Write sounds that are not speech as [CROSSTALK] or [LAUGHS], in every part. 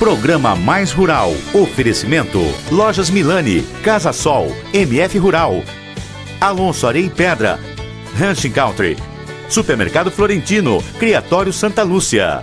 Programa Mais Rural. Oferecimento: Lojas Milani, Casa Sol, MF Rural, Alonso Areia e Pedra, Ranching Country, Supermercado Florentino, Criatório Santa Lúcia.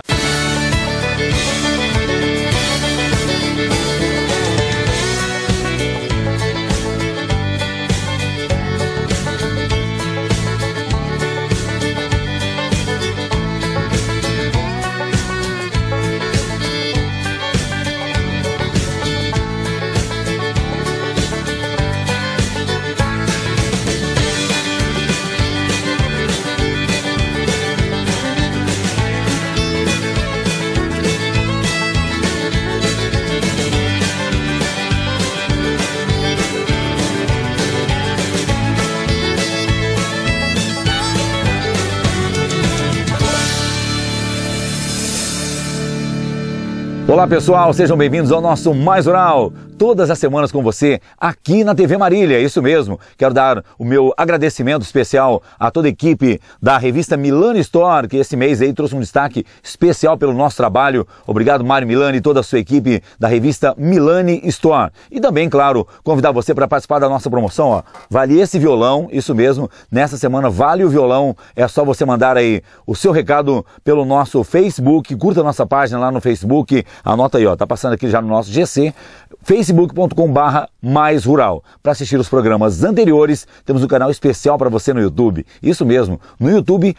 Olá pessoal, sejam bem-vindos ao nosso Mais Rural todas as semanas com você aqui na TV Marília. Isso mesmo. Quero dar o meu agradecimento especial a toda a equipe da revista Milani Store, que esse mês aí trouxe um destaque especial pelo nosso trabalho. Obrigado, Mário Milani e toda a sua equipe da revista Milani Store. E também, claro, convidar você para participar da nossa promoção. Ó. Vale esse violão, isso mesmo. Nessa semana vale o violão. É só você mandar aí o seu recado pelo nosso Facebook. Curta a nossa página lá no Facebook. Anota aí, ó. Tá passando aqui já no nosso GC. Facebook facebook.com/barra mais rural. Para assistir os programas anteriores, temos um canal especial para você no YouTube. Isso mesmo, no YouTube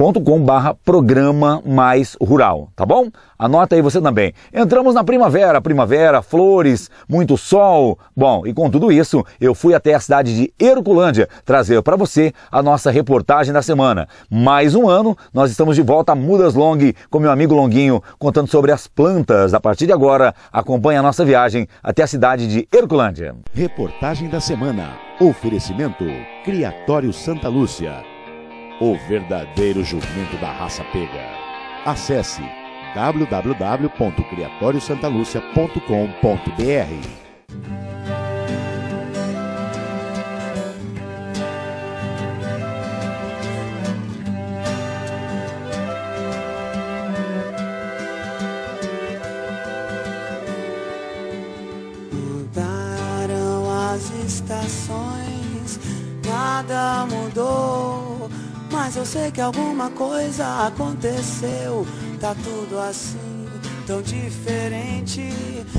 com barra programa mais rural, tá bom? Anota aí você também. Entramos na primavera, primavera, flores, muito sol. Bom, e com tudo isso, eu fui até a cidade de Herculândia trazer para você a nossa reportagem da semana. Mais um ano, nós estamos de volta a Mudas Long com meu amigo Longuinho, contando sobre as plantas. A partir de agora, acompanhe a nossa viagem até a cidade de Herculândia. Reportagem da semana. Oferecimento Criatório Santa Lúcia o verdadeiro jumento da raça pega. Acesse www.criatoriosantalucia.com.br Mudaram as estações, nada mudou mas eu sei que alguma coisa aconteceu. Tá tudo assim, tão diferente.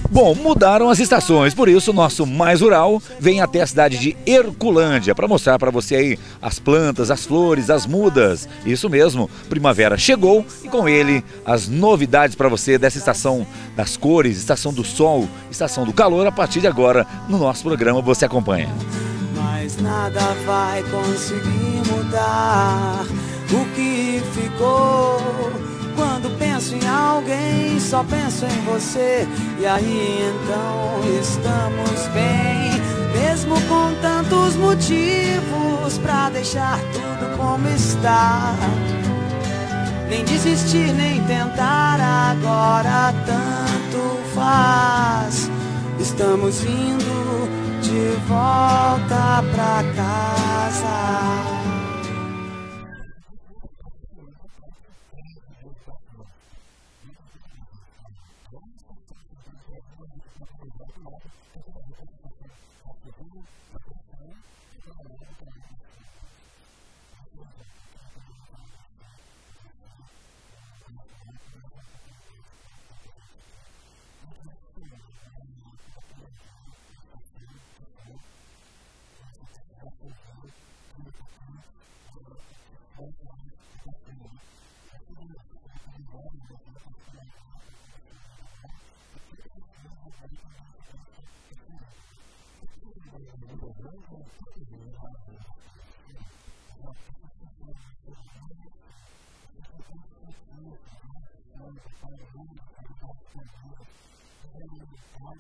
Bom, mudaram as estações, por isso nosso Mais Rural vem até a cidade de Herculândia para mostrar para você aí as plantas, as flores, as mudas. Isso mesmo, primavera chegou e com ele as novidades para você dessa estação das cores, estação do sol, estação do calor. A partir de agora, no nosso programa você acompanha mas nada vai conseguir mudar o que ficou. Quando penso em alguém, só penso em você. E aí então estamos bem, mesmo com tantos motivos pra deixar tudo como está. Nem desistir, nem tentar, agora tanto faz. Estamos indo de volta pra casa.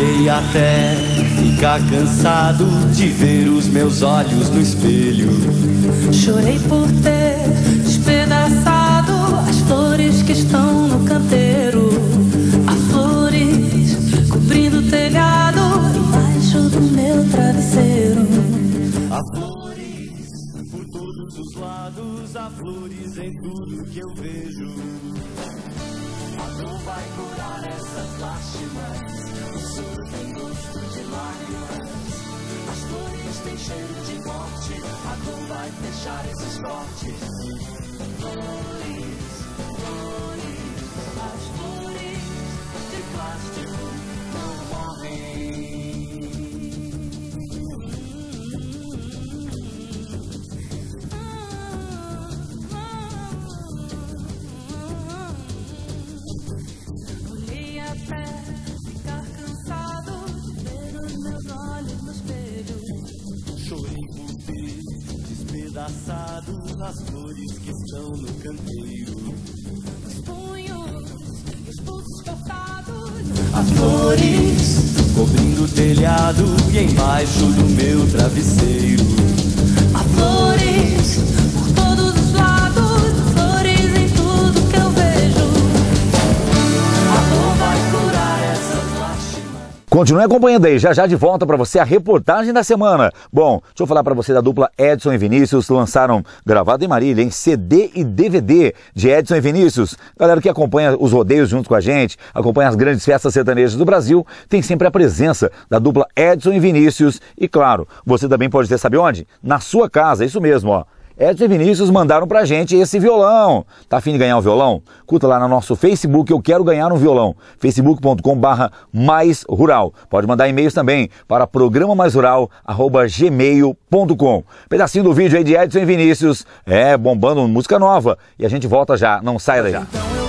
Olhei até ficar cansado de ver os meus olhos no espelho. Chorei por ter despedaçado as flores que estão no canteiro. Há flores cobrindo o telhado embaixo do meu travesseiro. Há flores por todos os lados, há flores em tudo que eu vejo. Não vai curar essas lástimas. Soro tem gosto de lágrimas. As flores têm cheiro de morte. A dor vai fechar esses cortes. Flores, flores, as flores de plástico não morrem. Despedaçado as flores que estão no canteiro. Os punhos e os pulsos cortados. As flores cobrindo o telhado e embaixo do meu travesseiro. Continue acompanhando aí, já já de volta para você a reportagem da semana. Bom, deixa eu falar para você da dupla Edson e Vinícius, lançaram gravado em Marília, em CD e DVD de Edson e Vinícius. Galera que acompanha os rodeios junto com a gente, acompanha as grandes festas sertanejas do Brasil, tem sempre a presença da dupla Edson e Vinícius. E claro, você também pode ter, sabe onde? Na sua casa, isso mesmo, ó. Edson e Vinícius mandaram pra gente esse violão. Tá afim de ganhar um violão? Curta lá no nosso Facebook, eu quero ganhar um violão. facebook.com barra mais rural. Pode mandar e-mails também para programa mais. Pedacinho do vídeo aí de Edson e Vinícius. É, bombando música nova. E a gente volta já, não sai daí. Então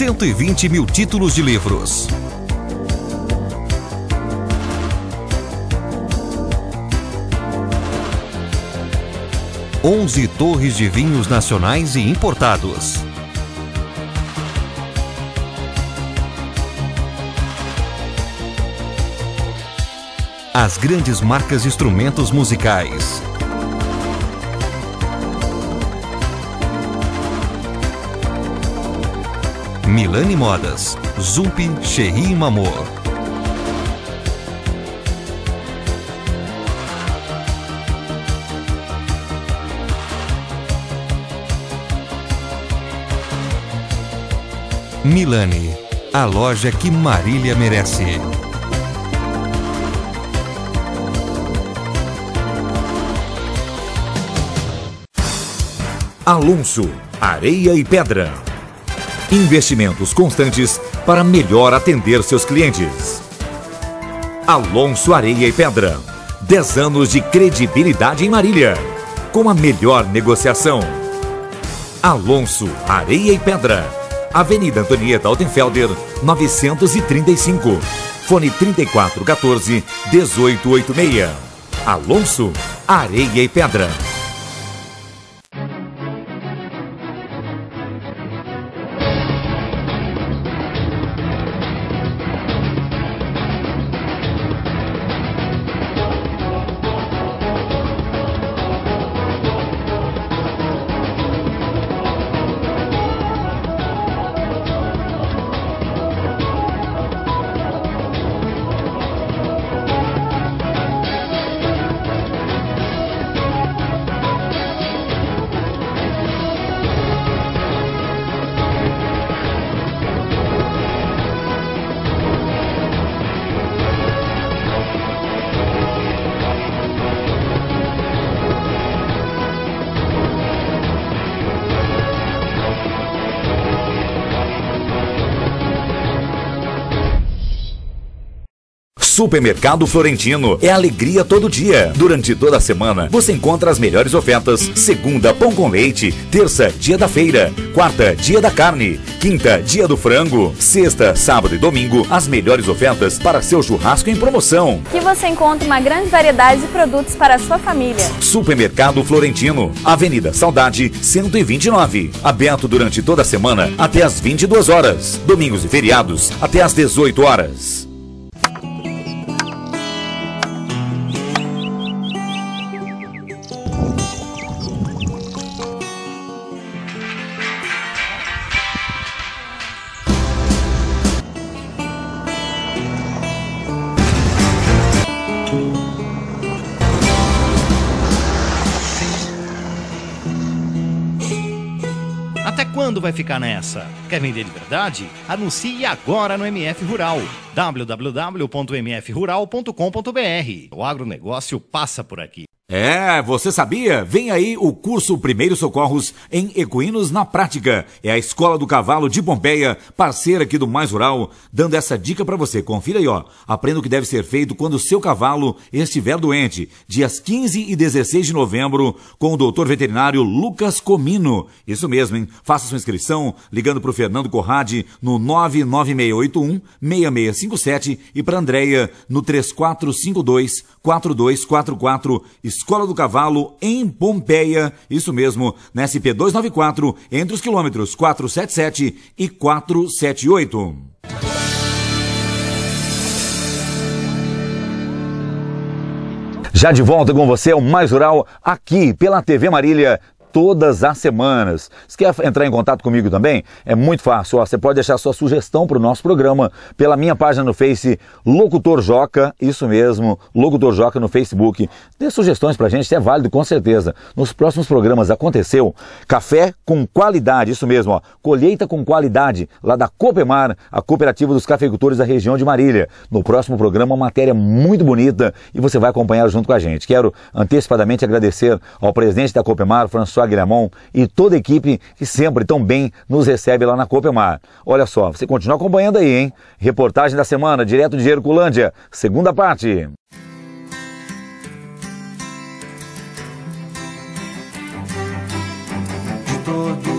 120 mil títulos de livros. Onze torres de vinhos nacionais e importados. As grandes marcas de instrumentos musicais. Milani Modas, Zump, Cherry Mamor. Milani, a loja que Marília merece. Alonso, Areia e Pedra. Investimentos constantes para melhor atender seus clientes. Alonso Areia e Pedra. 10 anos de credibilidade em Marília. Com a melhor negociação. Alonso Areia e Pedra. Avenida Antonieta Altenfelder, 935. Fone 3414 1886. Alonso Areia e Pedra. Supermercado Florentino é alegria todo dia. Durante toda a semana, você encontra as melhores ofertas. Segunda, pão com leite. Terça, dia da feira. Quarta, dia da carne. Quinta, dia do frango. Sexta, sábado e domingo, as melhores ofertas para seu churrasco em promoção. Aqui você encontra uma grande variedade de produtos para a sua família. Supermercado Florentino, Avenida Saudade, 129. Aberto durante toda a semana até às 22 horas. Domingos e feriados até às 18 horas. Até quando vai ficar nessa? Quer vender de verdade? Anuncie agora no MF Rural. www.mfrural.com.br. O agronegócio passa por aqui. É, você sabia? Vem aí o curso Primeiros Socorros em Equinos na Prática. É a Escola do Cavalo de Pompeia, parceira aqui do Mais Rural, dando essa dica para você. Confira aí, ó. Aprenda o que deve ser feito quando o seu cavalo estiver doente. Dias 15 e 16 de novembro, com o doutor veterinário Lucas Comino. Isso mesmo, hein? Faça sua inscrição ligando para o Fernando Corrade no 99681 6657 e para Andréia no 3452 4244 Escola do Cavalo em Pompeia, isso mesmo, na SP 294, entre os quilômetros 477 e 478. Já de volta com você, o Mais Rural, aqui pela TV Marília, todas as semanas. Se quer entrar em contato comigo também, é muito fácil. Ó, você pode deixar sua sugestão para o nosso programa pela minha página no Face, Locutor Joca, isso mesmo, Locutor Joca no Facebook. Dê sugestões para a gente, é válido com certeza. Nos próximos programas aconteceu café com qualidade, isso mesmo, ó, colheita com qualidade, lá da Copemar, a cooperativa dos cafeicultores da região de Marília. No próximo programa, uma matéria muito bonita e você vai acompanhar junto com a gente. Quero antecipadamente agradecer ao presidente da Copemar, François Guilhermon, e toda a equipe que sempre tão bem nos recebe lá na Copemar. Olha só, você continua acompanhando aí, hein? Reportagem da semana, direto de Herculândia, segunda parte. de todo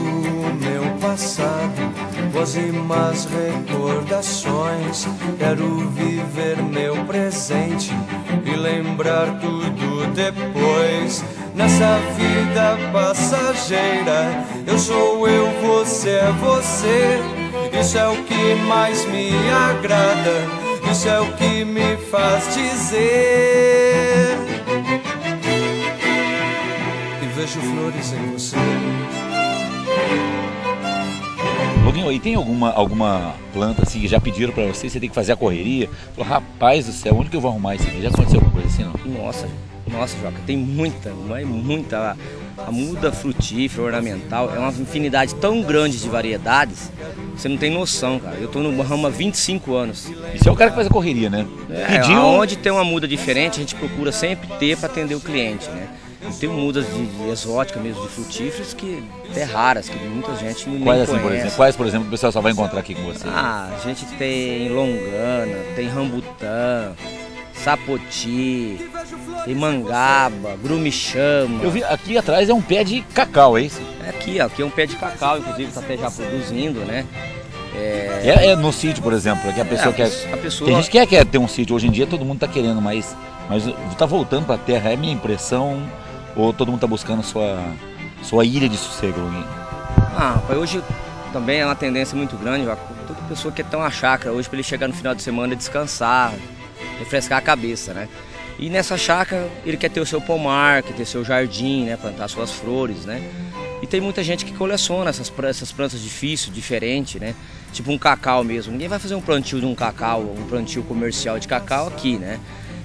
boas e más recordações. Quero viver meu presente e lembrar tudo depois. Nessa vida passageira, eu sou eu, você é você. Isso é o que mais me agrada, isso é o que me faz dizer. E vejo flores em você. Loguinho, e tem alguma, alguma planta assim que já pediram para você, você tem que fazer a correria? Falou, rapaz do céu, onde que eu vou arrumar isso aqui? Já aconteceu alguma coisa assim, não? Nossa, nossa, Joca, tem muita, mas muita. A, a muda frutífera, ornamental, é uma infinidade tão grande de variedades, você não tem noção, cara. Eu tô no ramo há 25 anos. Isso é o cara que faz a correria, né? É, Pediu, Onde tem uma muda diferente, a gente procura sempre ter para atender o cliente, né? Tem mudas de, de exótica mesmo, de frutíferas, que até raras, que muita gente nem quais assim, conhece. por exemplo? Quais, por exemplo, o pessoal só vai encontrar aqui com você? Ah, a gente tem longana, tem rambutã, sapoti, tem mangaba, grumichama. Eu vi aqui atrás é um pé de cacau, é isso? É aqui, ó, aqui é um pé de cacau, inclusive está até já produzindo, né? É, É, é no sítio, por exemplo, que a pessoa a quer. a pessoa- Tem gente que quer, quer ter um sítio. Hoje em dia todo mundo tá querendo, mas, mas tá voltando pra terra. É minha impressão? Ou todo mundo tá buscando sua, sua ilha de sossego? Ah, rapaz, hoje também é uma tendência muito grande, toda pessoa quer ter uma chácara hoje para ele chegar no final de semana descansar, refrescar a cabeça, né? E nessa chácara ele quer ter o seu pomar, quer ter seu jardim, né? Plantar suas flores, né? E tem muita gente que coleciona essas, essas plantas difíceis, diferentes, né? Tipo um cacau mesmo. Ninguém vai fazer um plantio de um cacau, um plantio comercial de cacau aqui, né?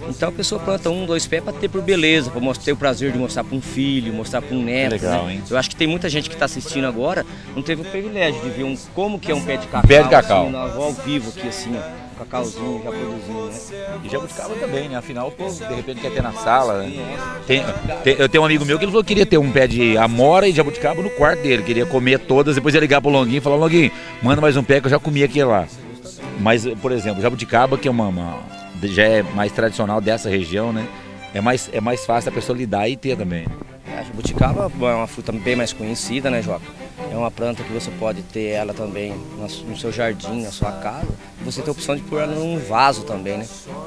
Então a pessoa planta um, dois pés para ter por beleza, para ter o prazer de mostrar para um filho, mostrar para um neto. legal, né? hein? Eu acho que tem muita gente que está assistindo agora, não teve o privilégio de ver um, como que é um pé de cacau. pé de cacau. Assim, na- ao vivo aqui, assim, ó. Cacauzinho já produzindo, né? E jabuticaba também, né? Afinal, pô, de repente quer ter na sala. Né? Tem, tem- eu tenho um amigo meu que ele falou que queria ter um pé de amora e jabuticaba no quarto dele. Queria comer todas, depois ia ligar pro Longuinho e falar, Longuinho, manda mais um pé que eu já comi aquele lá. Mas, por exemplo, jabuticaba, que é uma, uma, já é mais tradicional dessa região, né? É mais, é mais fácil a pessoa lidar e ter também. A jabuticaba é uma fruta bem mais conhecida, né, Joca? É uma planta que você pode ter ela também no seu jardim, na sua casa. Você tem a opção de pôr ela num vaso também, né?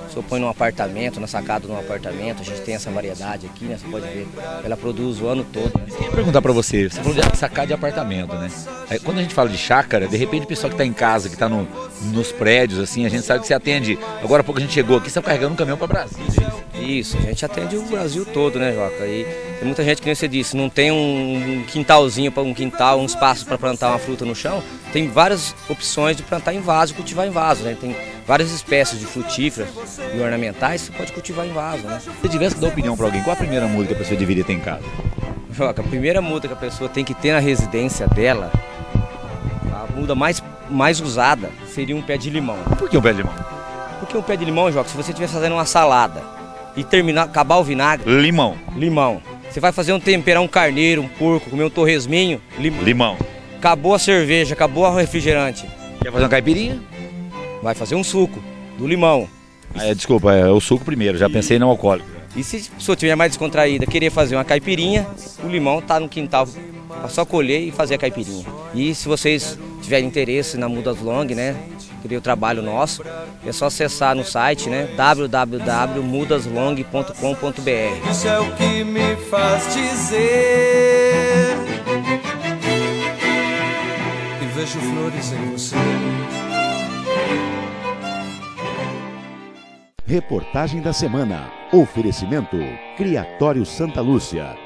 Você põe num apartamento, na sacada de um apartamento, a gente tem essa variedade aqui, né? Você pode ver, ela produz o ano todo. Né? Queria perguntar para você, você falou de sacada de apartamento, né? Aí, quando a gente fala de chácara, de repente o pessoal que está em casa, que está no, nos prédios, assim, a gente sabe que você atende. Agora há pouco a gente chegou aqui, você está carregando um caminhão para Brasília. Isso, a gente atende o Brasil todo, né, Joca? E tem muita gente que nem você disse, não tem um quintalzinho para um quintal, um espaço para plantar uma fruta no chão. Tem várias opções de plantar em vaso, cultivar em vaso, né? Tem várias espécies de frutíferas e ornamentais, você pode cultivar em vaso, né? Se tivesse que dar opinião para alguém, qual a primeira muda que a pessoa deveria ter em casa? Joca, a primeira muda que a pessoa tem que ter na residência dela, a muda mais, mais usada seria um pé de limão. Por que um pé de limão? Porque um pé de limão, Joca, se você estiver fazendo uma salada e terminar, acabar o vinagre. Limão. Limão. Você vai fazer um temperar um carneiro, um porco, comer um torresminho. Lim... Limão. Acabou a cerveja, acabou o refrigerante. Quer fazer uma caipirinha? Vai fazer um suco do limão. Ah, é, desculpa, é o suco primeiro, já pensei no alcoólico. E se a pessoa tiver mais descontraída, querer fazer uma caipirinha, o limão tá no quintal para só colher e fazer a caipirinha. E se vocês tiverem interesse na Mudas Long, né, querer o trabalho nosso, é só acessar no site, né, www.mudaslong.com.br. Isso é o que me faz dizer e vejo flores em você. Reportagem da semana. Oferecimento Criatório Santa Lúcia.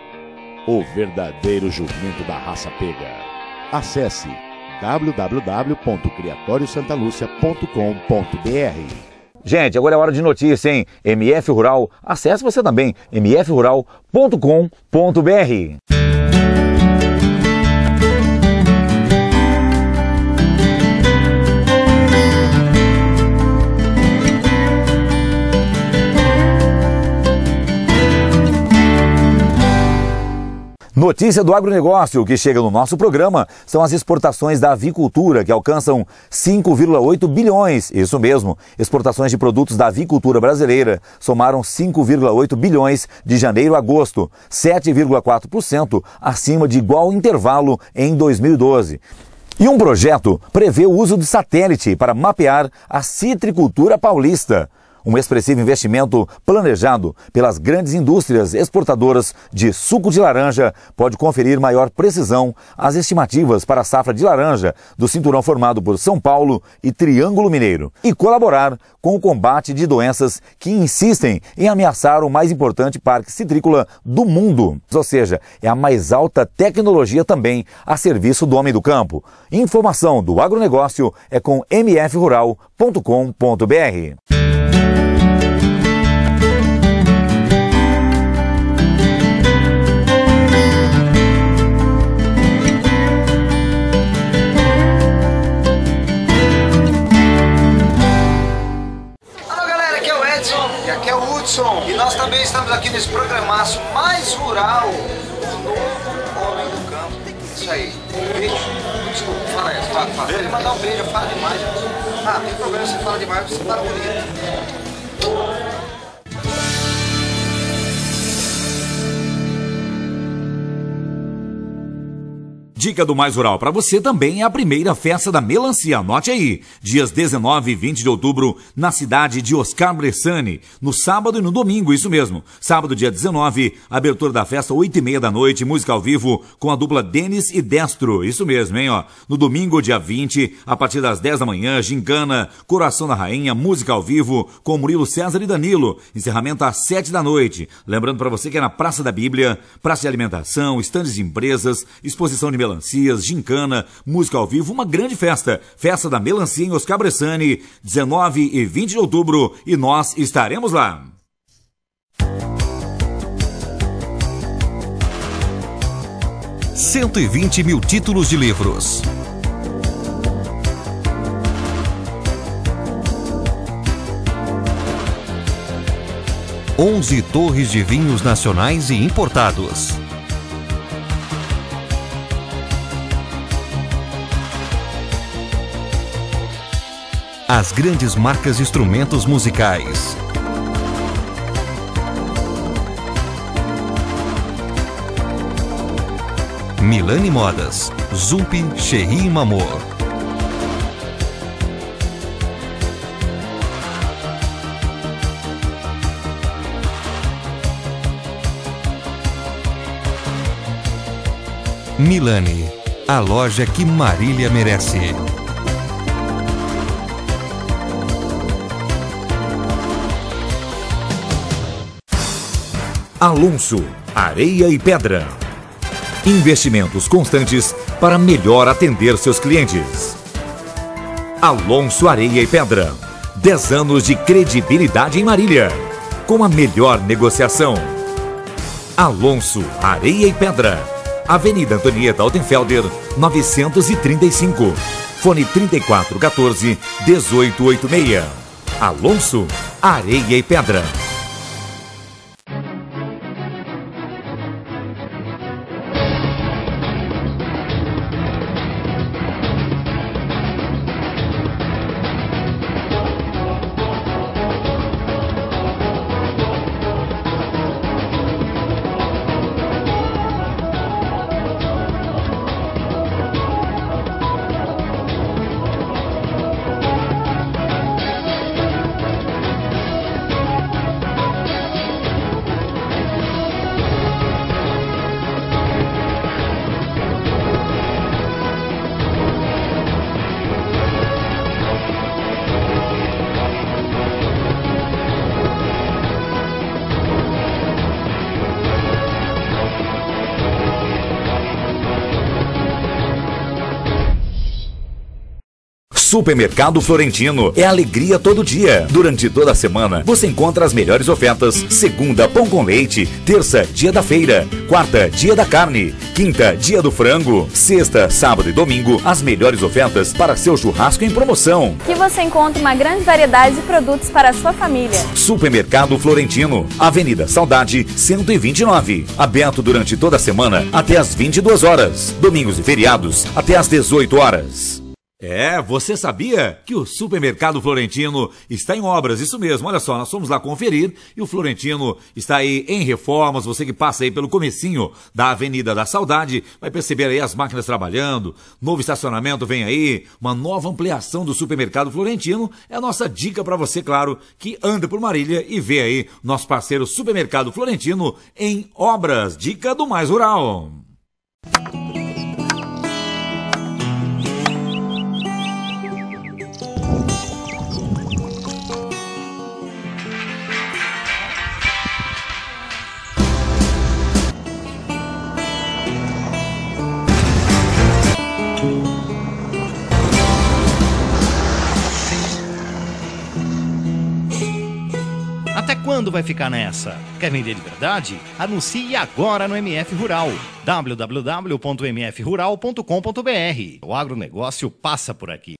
O verdadeiro jumento da raça pega. Acesse www.criatoriosantalucia.com.br. Gente, agora é hora de notícia, hein? MF Rural, acesse você também, mfrural.com.br. Notícia do agronegócio que chega no nosso programa são as exportações da avicultura, que alcançam 5,8 bilhões. Isso mesmo, exportações de produtos da avicultura brasileira somaram 5,8 bilhões de janeiro a agosto, 7,4% acima de igual intervalo em 2012. E um projeto prevê o uso de satélite para mapear a citricultura paulista um expressivo investimento planejado pelas grandes indústrias exportadoras de suco de laranja pode conferir maior precisão às estimativas para a safra de laranja do cinturão formado por São Paulo e Triângulo Mineiro e colaborar com o combate de doenças que insistem em ameaçar o mais importante parque citrícola do mundo. Ou seja, é a mais alta tecnologia também a serviço do homem do campo. Informação do agronegócio é com mfrural.com.br. aqui nesse programaço mais rural do novo Homem do Campo. Isso aí, um beijo. Desculpa, fala aí, fala, fala. Ele mandar um beijo, eu falo demais. Ah, tem problema, você fala demais, você para bonito. Dica do Mais Rural para você também é a primeira festa da melancia. Anote aí, dias 19 e 20 de outubro, na cidade de Oscar Bressani, no sábado e no domingo, isso mesmo. Sábado, dia 19, abertura da festa, 8 e meia da noite, música ao vivo com a dupla Denis e Destro, isso mesmo, hein, ó. No domingo, dia 20, a partir das 10 da manhã, gincana, Coração da Rainha, música ao vivo com Murilo César e Danilo. Encerramento às 7 da noite. Lembrando para você que é na Praça da Bíblia, praça de alimentação, estandes de empresas, exposição de melancias, gincana, música ao vivo, uma grande festa. Festa da Melancia em Oscar Bressani, 19 e 20 de outubro, e nós estaremos lá. Cento e vinte mil títulos de livros. Onze torres de vinhos nacionais e importados. As grandes marcas de instrumentos musicais. Milani Modas, Zulp, Cherry e Mamor. Milani, a loja que Marília merece. Alonso, Areia e Pedra. Investimentos constantes para melhor atender seus clientes. Alonso Areia e Pedra. 10 anos de credibilidade em Marília. Com a melhor negociação. Alonso Areia e Pedra. Avenida Antonieta Altenfelder, 935. Fone 3414 1886. Alonso Areia e Pedra. Supermercado Florentino é alegria todo dia. Durante toda a semana, você encontra as melhores ofertas. Segunda, pão com leite. Terça, dia da feira. Quarta, dia da carne. Quinta, dia do frango. Sexta, sábado e domingo, as melhores ofertas para seu churrasco em promoção. Que você encontra uma grande variedade de produtos para a sua família. Supermercado Florentino, Avenida Saudade, 129. Aberto durante toda a semana até às 22 horas. Domingos e feriados até às 18 horas. É, você sabia que o Supermercado Florentino está em obras? Isso mesmo, olha só, nós fomos lá conferir e o Florentino está aí em reformas. Você que passa aí pelo comecinho da Avenida da Saudade vai perceber aí as máquinas trabalhando, novo estacionamento vem aí, uma nova ampliação do Supermercado Florentino. É a nossa dica para você, claro, que anda por Marília e vê aí nosso parceiro Supermercado Florentino em obras. Dica do Mais Rural. Até quando vai ficar nessa? Quer vender de verdade? Anuncie agora no MF Rural. www.mfrural.com.br. O agronegócio passa por aqui.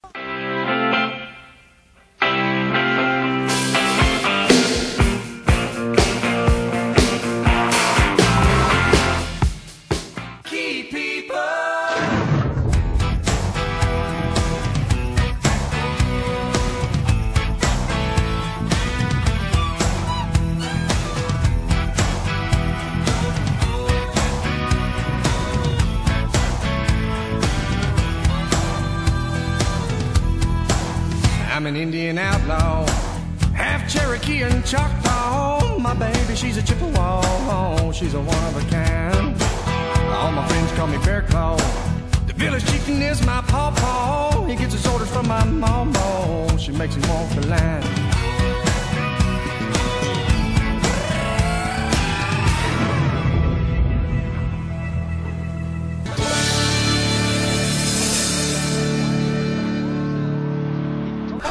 Makes walk the line.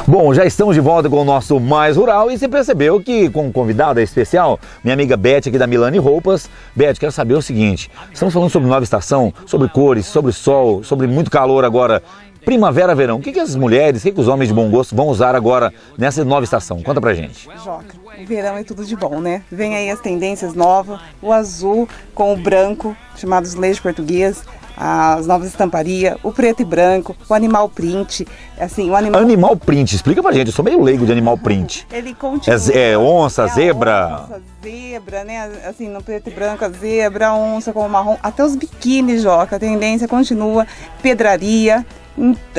Bom, já estamos de volta com o nosso Mais Rural e você percebeu que, com convidada especial, minha amiga Beth aqui da Milani Roupas. Beth, quero saber o seguinte: estamos falando sobre nova estação, sobre cores, sobre sol, sobre muito calor agora. Primavera, verão. O que, que as mulheres, o que, que os homens de bom gosto vão usar agora nessa nova estação? Conta pra gente. Joca, o verão é tudo de bom, né? Vem aí as tendências novas, o azul com o branco, chamados leis português. as novas estamparias, o preto e branco, o animal print, assim, o animal... Animal print, explica pra gente, eu sou meio leigo de animal print. [LAUGHS] Ele continua... É, é onça, É a zebra... onça, zebra, né? Assim, no preto e branco, a zebra, onça com o marrom, até os biquínis, Joca. A tendência continua, pedraria,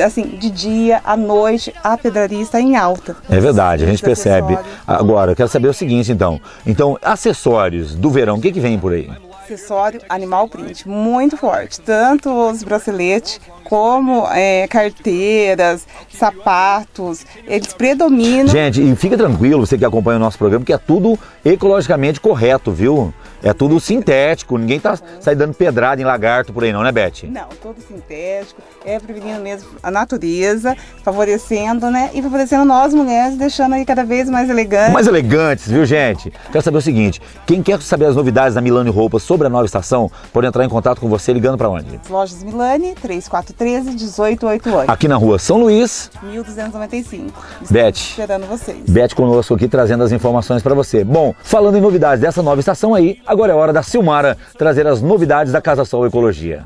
assim, de dia, à noite, a pedraria está em alta. É verdade, a gente percebe. Agora, eu quero saber o seguinte, então. Então, acessórios do verão, o que que vem por aí? Acessório animal print, muito forte. Tanto os braceletes como é, carteiras, sapatos, eles predominam. Gente, e fica tranquilo, você que acompanha o nosso programa, que é tudo ecologicamente correto, viu? É tudo sintético, ninguém tá sai dando pedrada em lagarto por aí não, né, Beth? Não, todo sintético, é prevenindo mesmo a natureza, favorecendo, né? E favorecendo nós mulheres, deixando aí cada vez mais elegante. Mais elegantes, viu, gente? Quero saber o seguinte: quem quer saber as novidades da Milani Roupas sobre a nova estação, pode entrar em contato com você ligando para onde? Lojas Milani, 3413 1888. Aqui na rua São Luís, 1295. Beth. Esperando vocês. Beth conosco aqui trazendo as informações para você. Bom, falando em novidades dessa nova estação aí, agora é hora da Silmara trazer as novidades da Casa Sol Ecologia.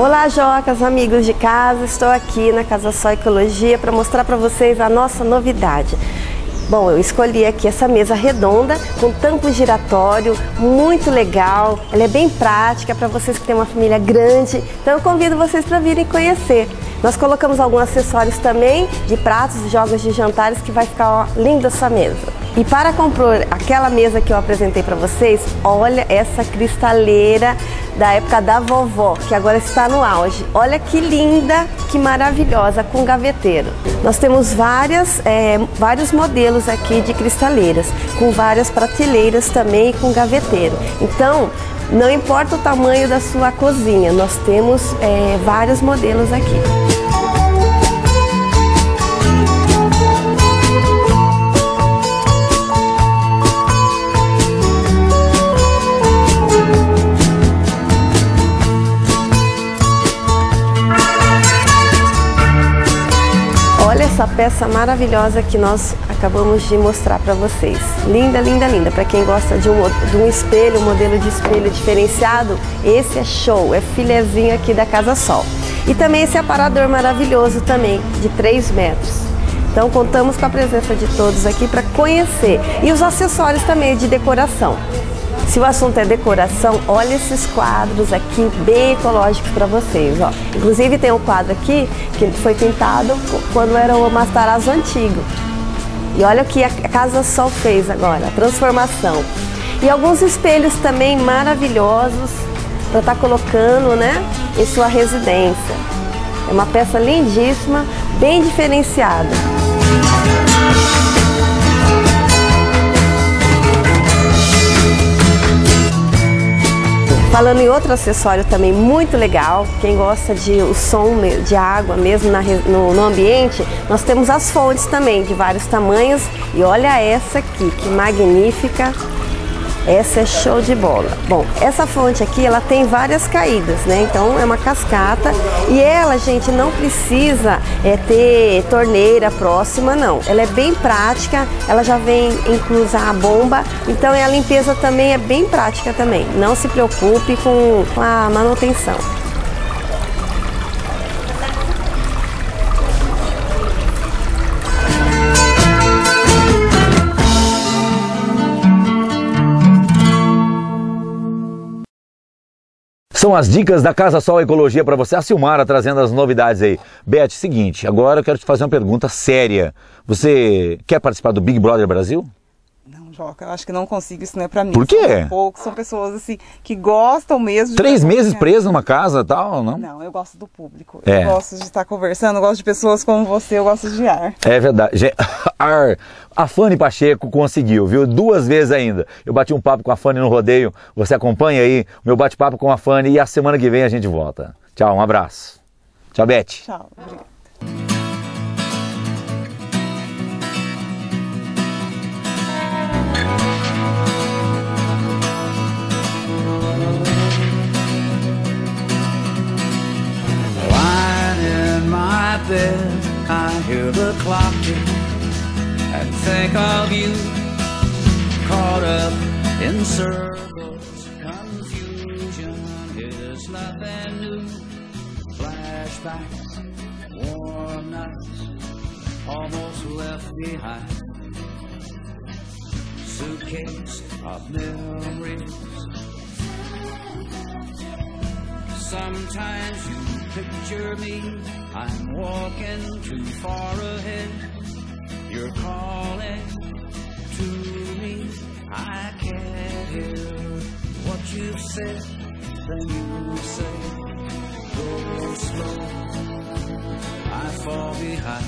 Olá, Jocas, amigos de casa. Estou aqui na Casa Só Ecologia para mostrar para vocês a nossa novidade. Bom, eu escolhi aqui essa mesa redonda com tampo giratório, muito legal. Ela é bem prática para vocês que têm uma família grande. Então eu convido vocês para virem conhecer. Nós colocamos alguns acessórios também de pratos jogos de jantares que vai ficar ó, linda essa mesa. E para comprar aquela mesa que eu apresentei para vocês, olha essa cristaleira da época da vovó, que agora está no auge. Olha que linda, que maravilhosa, com gaveteiro. Nós temos várias, é, vários modelos aqui de cristaleiras, com várias prateleiras também com gaveteiro. Então, não importa o tamanho da sua cozinha, nós temos é, vários modelos aqui. Essa peça maravilhosa que nós acabamos de mostrar para vocês. Linda, linda, linda. Para quem gosta de um, de um espelho, um modelo de espelho diferenciado, esse é show, é filezinho aqui da Casa Sol. E também esse aparador maravilhoso também, de 3 metros. Então contamos com a presença de todos aqui para conhecer. E os acessórios também de decoração. Se o assunto é decoração, olha esses quadros aqui bem ecológicos para vocês. Ó. Inclusive tem um quadro aqui que foi pintado quando era o Mastarazo antigo. E olha o que a Casa Sol fez agora, a transformação. E alguns espelhos também maravilhosos para estar colocando né, em sua residência. É uma peça lindíssima, bem diferenciada. Falando em outro acessório também muito legal, quem gosta de o som de água mesmo na, no, no, ambiente, nós temos as fontes também de vários tamanhos. E olha essa aqui, que magnífica, essa é show de bola. Bom, essa fonte aqui ela tem várias caídas, né? Então é uma cascata e ela, gente, não precisa é, ter torneira próxima, não. Ela é bem prática, ela já vem inclusa a bomba, então a limpeza também é bem prática também. Não se preocupe com a manutenção. São as dicas da Casa Sol Ecologia para você. A Silmara trazendo as novidades aí. Beth, seguinte, agora eu quero te fazer uma pergunta séria. Você quer participar do Big Brother Brasil? Joca, eu acho que não consigo, isso não é pra mim. Por quê? São poucos, são pessoas assim que gostam mesmo. de Três meses preso numa casa e tal, não? Não, eu gosto do público. É. Eu gosto de estar conversando, eu gosto de pessoas como você, eu gosto de ar. É verdade. [LAUGHS] Ar, a Fanny Pacheco conseguiu, viu? Duas vezes ainda. Eu bati um papo com a Fanny no rodeio. Você acompanha aí o meu bate-papo com a Fanny e a semana que vem a gente volta. Tchau, um abraço. Tchau, Beth. Tchau, obrigada. Bed, I hear the clock tick and think of you caught up in circles. Confusion is nothing new. Flashbacks, warm nights, almost left behind. Suitcase of memories. Sometimes you picture me, I'm walking too far ahead. You're calling to me, I can't hear what you've said. Then you say, go slow, I fall behind.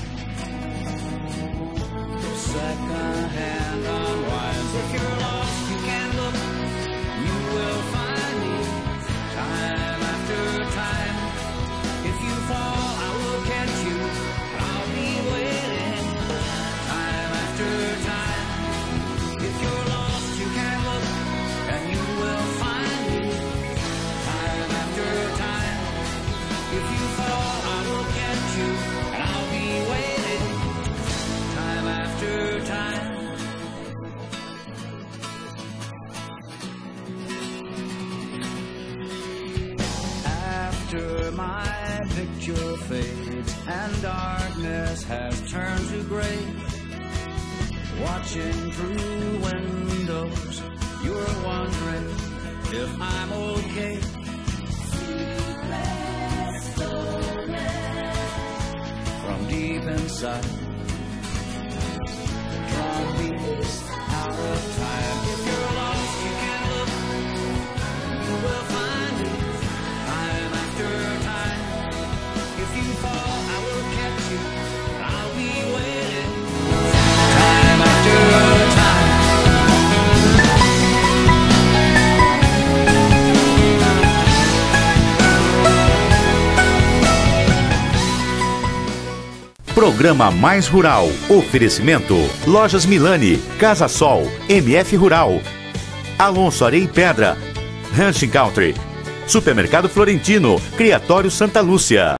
Second hand my picture fades and darkness has turned to gray, watching through windows, you're wondering if I'm okay. From deep inside, drawn me out of time. Programa Mais Rural. Oferecimento. Lojas Milani, Casa Sol, MF Rural. Alonso Areia e Pedra. Ranching Country. Supermercado Florentino. Criatório Santa Lúcia.